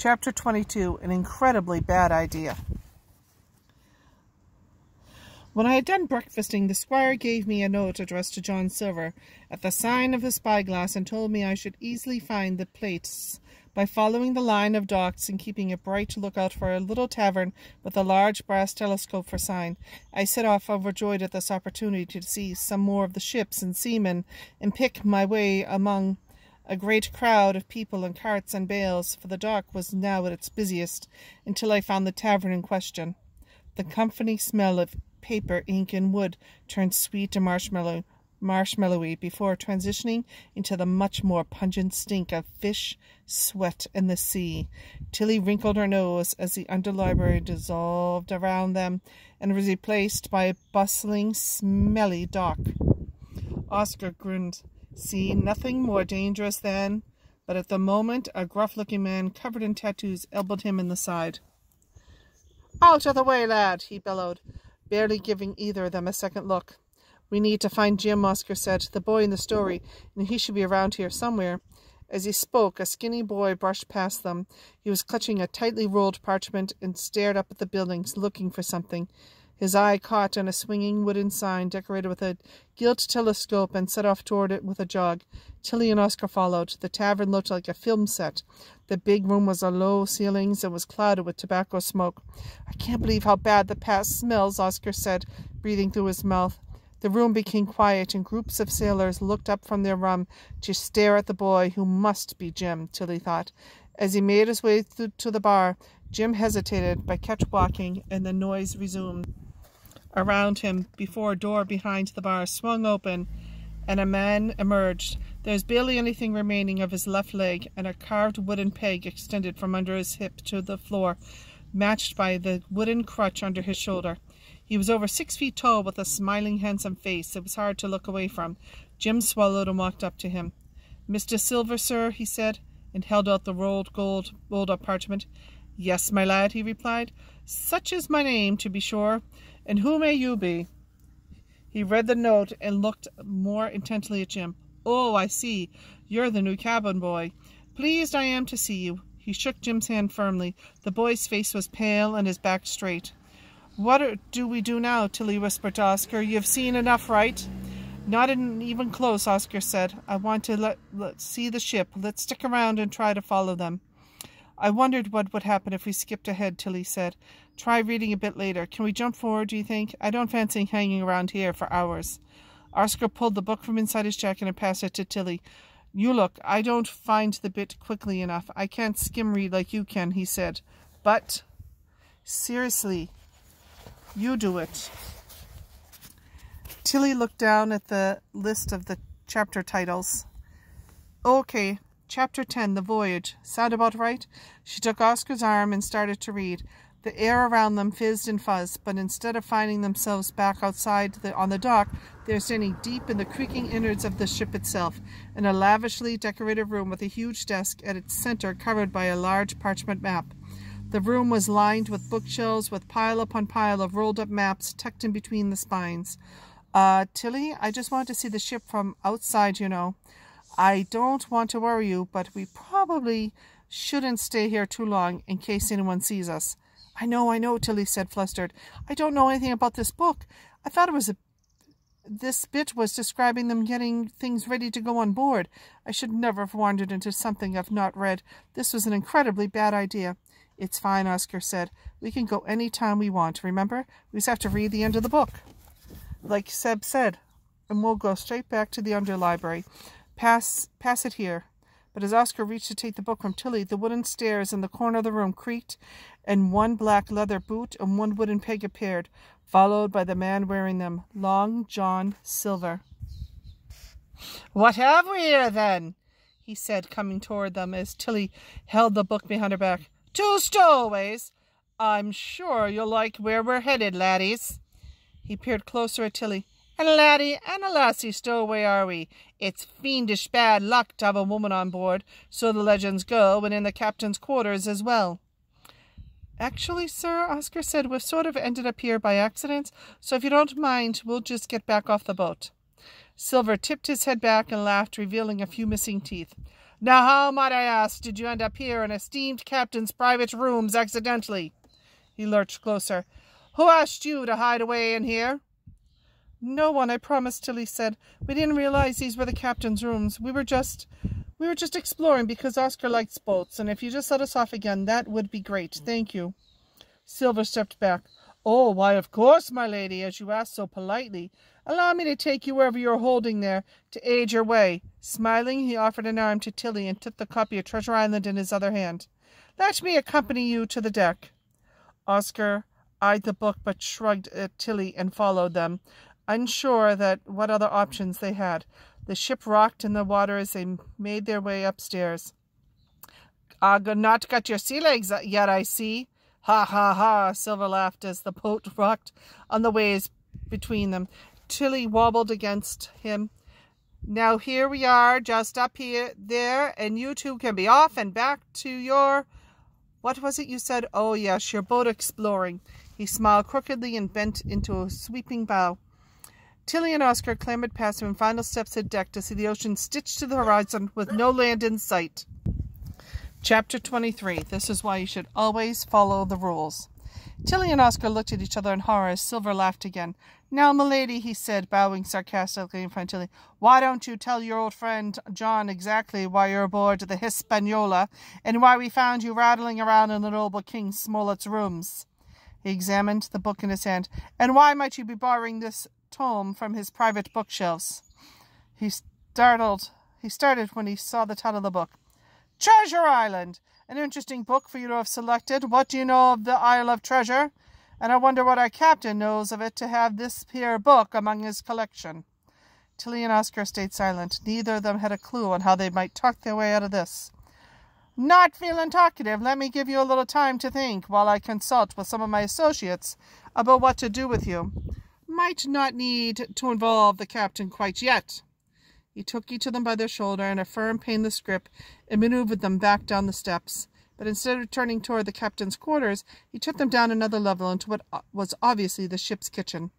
Chapter 22 An Incredibly Bad Idea. When I had done breakfasting, the squire gave me a note addressed to John Silver at the sign of the spyglass and told me I should easily find the place by following the line of docks and keeping a bright lookout for a little tavern with a large brass telescope for sign. I set off overjoyed at this opportunity to see some more of the ships and seamen and pick my way among a great crowd of people and carts and bales, for the dock was now at its busiest, until I found the tavern in question. The comforting smell of paper, ink, and wood turned sweet and marshmallow, marshmallowy before transitioning into the much more pungent stink of fish, sweat, and the sea. Tilly wrinkled her nose as the underlibrary dissolved around them and was replaced by a bustling, smelly dock. Oscar grinned. See, nothing more dangerous than... But at the moment, a gruff-looking man covered in tattoos elbowed him in the side. Out of the way, lad, he bellowed, barely giving either of them a second look. We need to find Jim, Oscar said, the boy in the story, and he should be around here somewhere. As he spoke, a skinny boy brushed past them. He was clutching a tightly rolled parchment and stared up at the buildings, looking for something. His eye caught on a swinging wooden sign decorated with a gilt telescope and set off toward it with a jog. Tilly and Oscar followed. The tavern looked like a film set. The big room was on low ceilings and was clouded with tobacco smoke. I can't believe how bad the past smells, Oscar said, breathing through his mouth. The room became quiet, and groups of sailors looked up from their rum to stare at the boy who must be Jim, Tilly thought. As he made his way to the bar, Jim hesitated but kept walking, and the noise resumed around him before a door behind the bar swung open and a man emerged. There was barely anything remaining of his left leg, and a carved wooden peg extended from under his hip to the floor, matched by the wooden crutch under his shoulder. He was over six feet tall, with a smiling, handsome face it was hard to look away from. Jim swallowed and walked up to him. Mr. Silver, sir, he said, and held out the rolled gold rolled up parchment. Yes, my lad, he replied. Such is my name, to be sure. And who may you be? He read the note and looked more intently at Jim. Oh, I see. You're the new cabin boy. Pleased I am to see you. He shook Jim's hand firmly. The boy's face was pale and his back straight. What do we do now? Tilly whispered to Oscar. You've seen enough, right? Not even close, Oscar said. I want to let, let see the ship. Let's stick around and try to follow them. I wondered what would happen if we skipped ahead, Tilly said. Try reading a bit later. Can we jump forward, do you think? I don't fancy hanging around here for hours. Oscar pulled the book from inside his jacket and passed it to Tilly. You look, I don't find the bit quickly enough. I can't skim read like you can, he said. But, seriously, you do it. Tilly looked down at the list of the chapter titles. Okay, Chapter 10 The Voyage. Sound about right? She took Oscar's arm and started to read. The air around them fizzed and fuzzed, but instead of finding themselves back outside the, on the dock, they were standing deep in the creaking innards of the ship itself, in a lavishly decorated room with a huge desk at its center covered by a large parchment map. The room was lined with bookshelves with pile upon pile of rolled up maps tucked in between the spines. Uh, Tilly, I just wanted to see the ship from outside, you know. I don't want to worry you, but we probably shouldn't stay here too long in case anyone sees us. I know, I know, Tilly said, flustered. I don't know anything about this book. I thought it was a this bit was describing them getting things ready to go on board. I should never have wandered into something I've not read. This was an incredibly bad idea. It's fine, Oscar said. We can go any time we want, remember? We just have to read the end of the book. Like Seb said. And we'll go straight back to the underlibrary. Pass, pass it here. But as Oscar reached to take the book from Tilly, the wooden stairs in the corner of the room creaked, and one black leather boot and one wooden peg appeared, followed by the man wearing them, Long John Silver. What have we here, then? he said, coming toward them as Tilly held the book behind her back. Two stowaways. I'm sure you'll like where we're headed, laddies. He peered closer at Tilly. And a laddie and a lassie stowaway are we. It's fiendish bad luck to have a woman on board, so the legends go, and in the captain's quarters as well. Actually, sir, Oscar said, we've sort of ended up here by accident, so if you don't mind, we'll just get back off the boat. Silver tipped his head back and laughed, revealing a few missing teeth. Now, how, might I ask, did you end up here in esteemed captain's private rooms accidentally? He lurched closer. Who asked you to hide away in here? No one, I promise, Tilly said. We didn't realize these were the captain's rooms. We were just we were just exploring because Oscar likes boats, and if you just let us off again, that would be great. Thank you. Silver stepped back. Oh, why, of course, my lady, as you asked so politely. Allow me to take you wherever you're holding there, to aid your way. Smiling, he offered an arm to Tilly and took the copy of Treasure Island in his other hand. Let me accompany you to the deck. Oscar eyed the book but shrugged at Tilly and followed them, unsure that what other options they had. The ship rocked in the water as they made their way upstairs. Uh, not got your sea legs yet, I see. Ha ha ha! Silver laughed as the boat rocked on the waves between them. Tilly wobbled against him. Now here we are, just up here, there, and you two can be off and back to your. What was it you said? Oh, yes, your boat exploring. He smiled crookedly and bent into a sweeping bow. Tilly and Oscar clambered past him in final steps to deck to see the ocean stitched to the horizon with no land in sight. Chapter 23 This is why you should always follow the rules. Tilly and Oscar looked at each other in horror as Silver laughed again. Now, milady, he said, bowing sarcastically in front of Tilly, why don't you tell your old friend John exactly why you're aboard the Hispaniola and why we found you rattling around in the noble King Smollett's rooms? He examined the book in his hand. And why might you be borrowing this tome from his private bookshelves? He startled. He started when he saw the title of the book. Treasure Island! An interesting book for you to have selected. What do you know of the Isle of Treasure? And I wonder what our captain knows of it to have this here book among his collection. Tilly and Oscar stayed silent. Neither of them had a clue on how they might talk their way out of this. Not feeling talkative, let me give you a little time to think while I consult with some of my associates about what to do with you. Might not need to involve the captain quite yet. He took each of them by their shoulder in a firm, painless grip and maneuvered them back down the steps. But instead of turning toward the captain's quarters, he took them down another level into what uh, was obviously the ship's kitchen.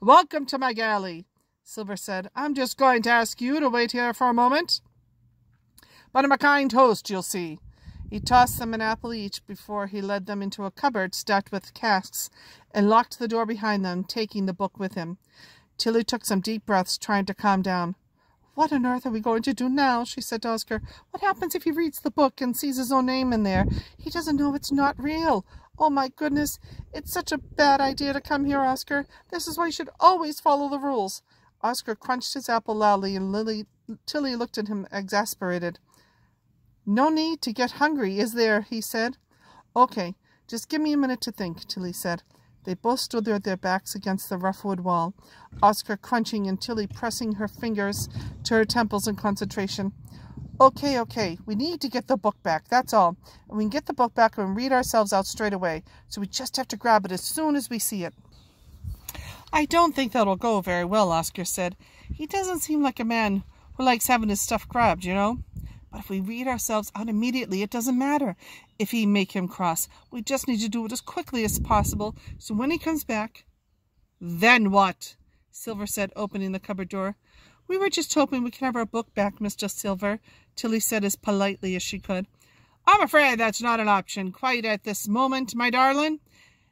Welcome to my galley, Silver said. I'm just going to ask you to wait here for a moment. But I'm a kind host, you'll see. He tossed them an apple each before he led them into a cupboard stacked with casks and locked the door behind them, taking the book with him. Tilly took some deep breaths, trying to calm down. What on earth are we going to do now? she said to Oscar. What happens if he reads the book and sees his own name in there? He doesn't know it's not real. Oh my goodness, it's such a bad idea to come here, Oscar. This is why you should always follow the rules. Oscar crunched his apple loudly and Lily, Tilly looked at him exasperated. No need to get hungry, is there? he said. Okay, just give me a minute to think, Tilly said. They both stood with their backs against the rough wood wall, Oscar crunching and Tilly pressing her fingers to her temples in concentration. Okay, okay, we need to get the book back, that's all. And we can get the book back and read ourselves out straight away, so we just have to grab it as soon as we see it. I don't think that'll go very well, Oscar said. He doesn't seem like a man who likes having his stuff grabbed, you know. But if we read ourselves out immediately, it doesn't matter if he make him cross. We just need to do it as quickly as possible. So when he comes back, then what? Silver said, opening the cupboard door. We were just hoping we could have our book back, Mr. Silver, Tilly said as politely as she could. I'm afraid that's not an option quite at this moment, my darling.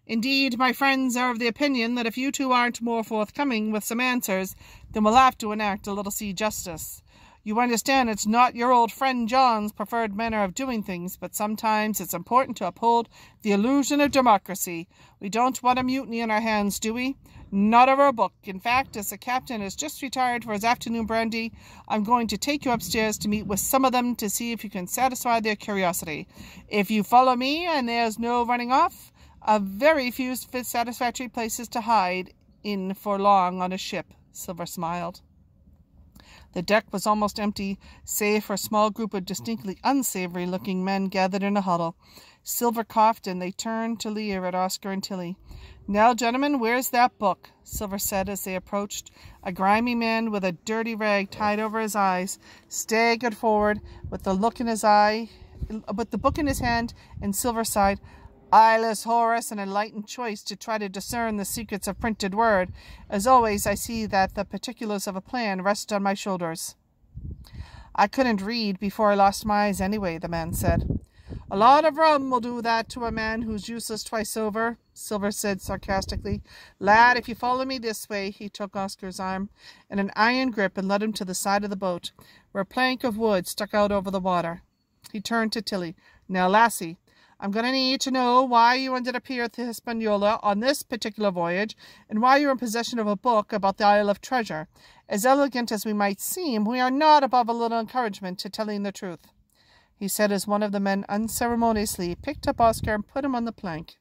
Indeed, my friends are of the opinion that if you two aren't more forthcoming with some answers, then we'll have to enact a little sea justice. You understand it's not your old friend John's preferred manner of doing things, but sometimes it's important to uphold the illusion of democracy. We don't want a mutiny in our hands, do we? Not over a book. In fact, as the captain has just retired for his afternoon brandy, I'm going to take you upstairs to meet with some of them to see if you can satisfy their curiosity. If you follow me and there's no running off, a very few satisfactory places to hide in for long on a ship. Silver smiled. The deck was almost empty, save for a small group of distinctly unsavory looking men gathered in a huddle. Silver coughed, and they turned to leer at Oscar and Tilly. Now, gentlemen, where's that book? Silver said as they approached. A grimy man with a dirty rag tied over his eyes staggered forward with the look in his eye, with the book in his hand, and Silver sighed, eyeless Horace, an enlightened choice to try to discern the secrets of printed word. As always, I see that the particulars of a plan rest on my shoulders. I couldn't read before I lost my eyes anyway, the man said. A lot of rum will do that to a man who's useless twice over, Silver said sarcastically. Lad, if you follow me this way, he took Oscar's arm in an iron grip and led him to the side of the boat, where a plank of wood stuck out over the water. He turned to Tilly. Now, lassie, I'm going to need to know why you ended up here at the Hispaniola on this particular voyage, and why you're in possession of a book about the Isle of Treasure. As elegant as we might seem, we are not above a little encouragement to telling the truth he said as one of the men unceremoniously picked up Oscar and put him on the plank.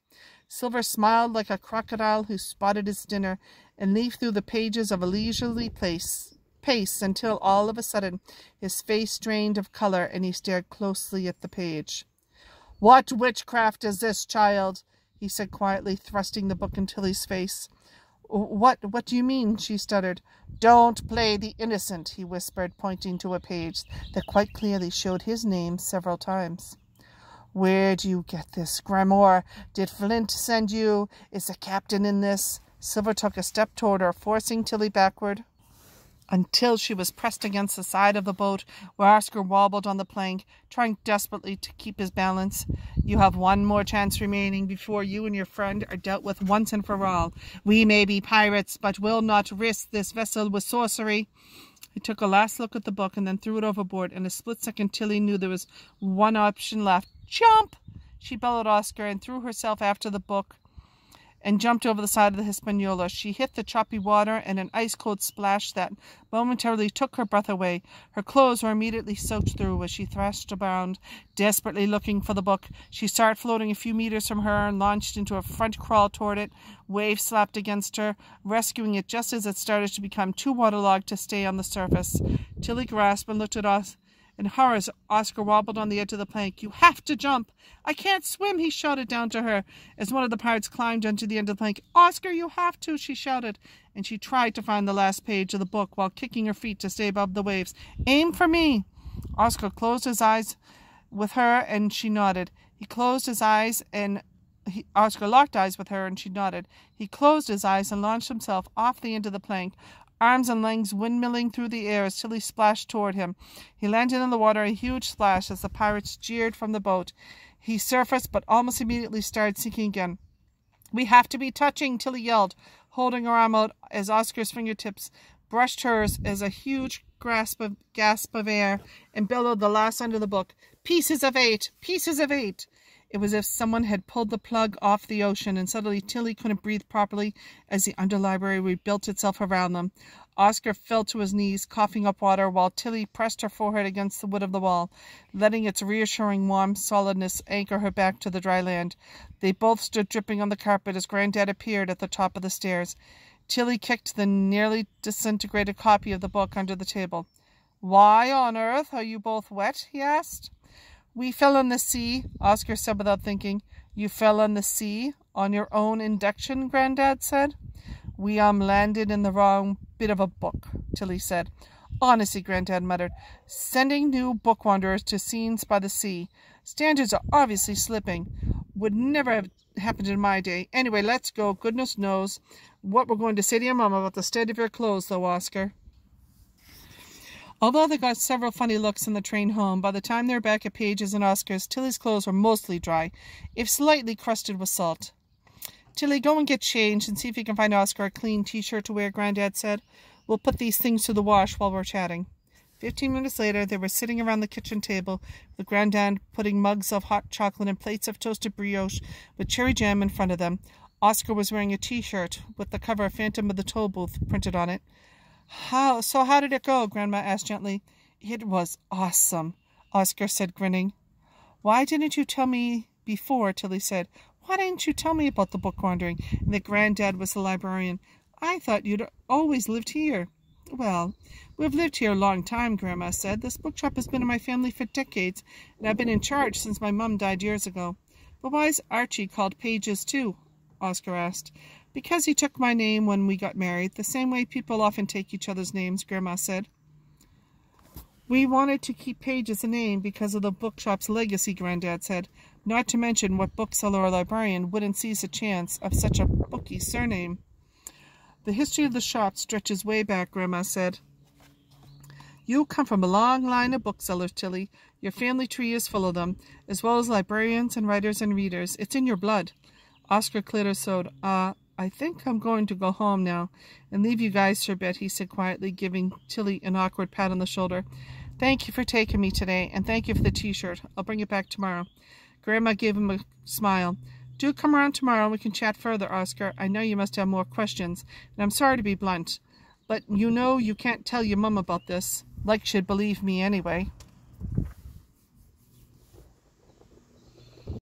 Silver smiled like a crocodile who spotted his dinner and leafed through the pages of a leisurely pace, pace until all of a sudden his face drained of colour and he stared closely at the page. What witchcraft is this, child? he said quietly, thrusting the book in Tilly's face. What, what do you mean? she stuttered. Don't play the innocent, he whispered, pointing to a page that quite clearly showed his name several times. Where do you get this, Grimoire? Did Flint send you? Is the captain in this? Silver took a step toward her, forcing Tilly backward until she was pressed against the side of the boat where Oscar wobbled on the plank, trying desperately to keep his balance. You have one more chance remaining before you and your friend are dealt with once and for all. We may be pirates, but will not risk this vessel with sorcery. He took a last look at the book and then threw it overboard. In a split second, Tilly knew there was one option left. Jump! She bellowed Oscar and threw herself after the book and jumped over the side of the Hispaniola. She hit the choppy water and an ice cold splash that momentarily took her breath away. Her clothes were immediately soaked through as she thrashed around, desperately looking for the book. She started floating a few meters from her and launched into a front crawl toward it. Waves slapped against her, rescuing it just as it started to become too waterlogged to stay on the surface. Tilly grasped and looked at us in horror, Oscar wobbled on the edge of the plank. You have to jump. I can't swim, he shouted down to her as one of the pirates climbed onto the end of the plank. Oscar, you have to, she shouted, and she tried to find the last page of the book while kicking her feet to stay above the waves. Aim for me. Oscar closed his eyes with her and she nodded. He closed his eyes and he, Oscar locked eyes with her and she nodded. He closed his eyes and launched himself off the end of the plank, arms and legs windmilling through the air as Tilly splashed toward him. He landed in the water, a huge splash, as the pirates jeered from the boat. He surfaced, but almost immediately started sinking again. We have to be touching, Tilly yelled, holding her arm out as Oscar's fingertips brushed hers as a huge grasp of gasp of air and bellowed the last end of the book. Pieces of eight! Pieces of eight! It was as if someone had pulled the plug off the ocean, and suddenly Tilly couldn't breathe properly as the underlibrary rebuilt itself around them. Oscar fell to his knees, coughing up water, while Tilly pressed her forehead against the wood of the wall, letting its reassuring warm solidness anchor her back to the dry land. They both stood dripping on the carpet as Grandad appeared at the top of the stairs. Tilly kicked the nearly disintegrated copy of the book under the table. Why on earth are you both wet? he asked. We fell in the sea, Oscar said without thinking. You fell in the sea on your own induction, Grandad said. We um landed in the wrong bit of a book, Tilly said. Honestly, Grandad muttered, sending new bookwanderers to scenes by the sea. Standards are obviously slipping. Would never have happened in my day. Anyway, let's go. Goodness knows what we're going to say to your mama about the state of your clothes, though, Oscar. Although they got several funny looks on the train home, by the time they were back at Page's and Oscar's, Tilly's clothes were mostly dry, if slightly crusted with salt. Tilly, go and get changed and see if you can find Oscar a clean t-shirt to wear, Grandad said. We'll put these things to the wash while we're chatting. Fifteen minutes later, they were sitting around the kitchen table, with Grandad putting mugs of hot chocolate and plates of toasted brioche with cherry jam in front of them. Oscar was wearing a t-shirt with the cover of Phantom of the Tollbooth printed on it. How so how did it go? Grandma asked gently. It was awesome, Oscar said, grinning. Why didn't you tell me before? Tilly said. Why didn't you tell me about the bookwandering and that Granddad was the librarian? I thought you'd always lived here. Well, we've lived here a long time, Grandma said. This bookshop has been in my family for decades, and I've been in charge since my mum died years ago. But why is Archie called Pages, too? Oscar asked. Because he took my name when we got married, the same way people often take each other's names, Grandma said. We wanted to keep Page as a name because of the bookshop's legacy, Granddad said. Not to mention what bookseller or librarian wouldn't seize a chance of such a booky surname. The history of the shop stretches way back, Grandma said. You come from a long line of booksellers, Tilly. Your family tree is full of them, as well as librarians and writers and readers. It's in your blood. Oscar cleared his throat. Uh, I think I'm going to go home now and leave you guys for a bit, he said quietly, giving Tilly an awkward pat on the shoulder. Thank you for taking me today, and thank you for the t-shirt. I'll bring it back tomorrow. Grandma gave him a smile. Do come around tomorrow and we can chat further, Oscar. I know you must have more questions, and I'm sorry to be blunt, but you know you can't tell your mum about this. Like she'd believe me anyway.